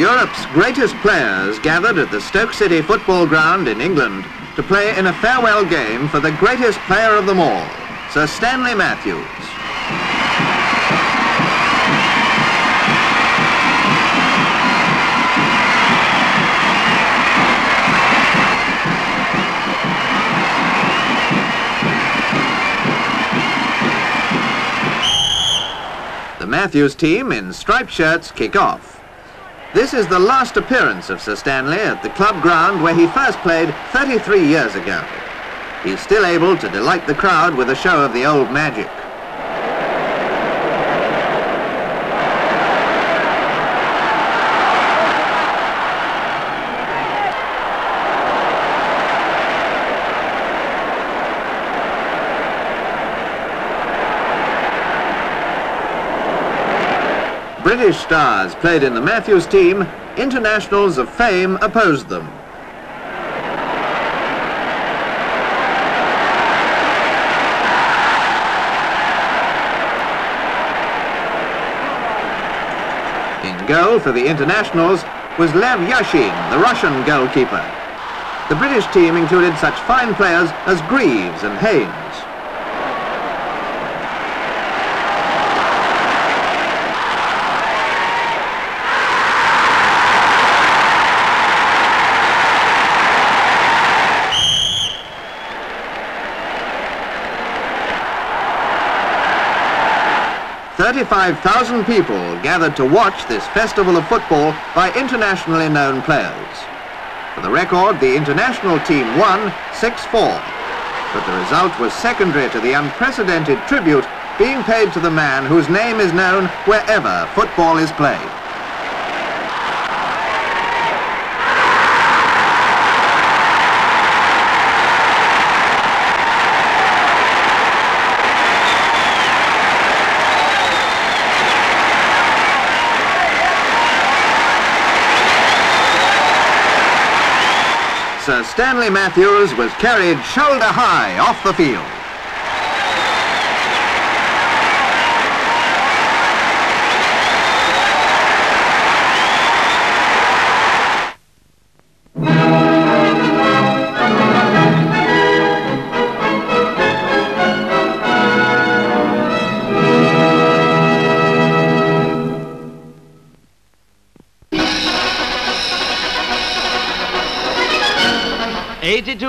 Europe's greatest players gathered at the Stoke City football ground in England to play in a farewell game for the greatest player of them all, Sir Stanley Matthews. The Matthews team in striped shirts kick off. This is the last appearance of Sir Stanley at the club ground where he first played 33 years ago. He's still able to delight the crowd with a show of the old magic. British stars played in the Matthews team, internationals of fame opposed them. In goal for the internationals was Lev Yashin, the Russian goalkeeper. The British team included such fine players as Greaves and Haynes. 35,000 people gathered to watch this festival of football by internationally known players. For the record, the international team won 6-4, but the result was secondary to the unprecedented tribute being paid to the man whose name is known wherever football is played. Sir uh, Stanley Matthews was carried shoulder high off the field. Eighty-two.